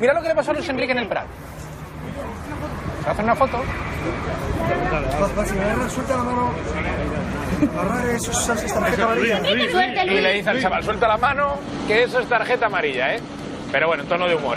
Mira lo que le pasó a Luis Enrique en el Prat. Se hace una foto. Suelta la mano. Agarrar eso es tarjeta amarilla. Y le dice al chaval, suelta la mano, que eso es tarjeta amarilla, ¿eh? Pero bueno, en tono de humor, ¿eh?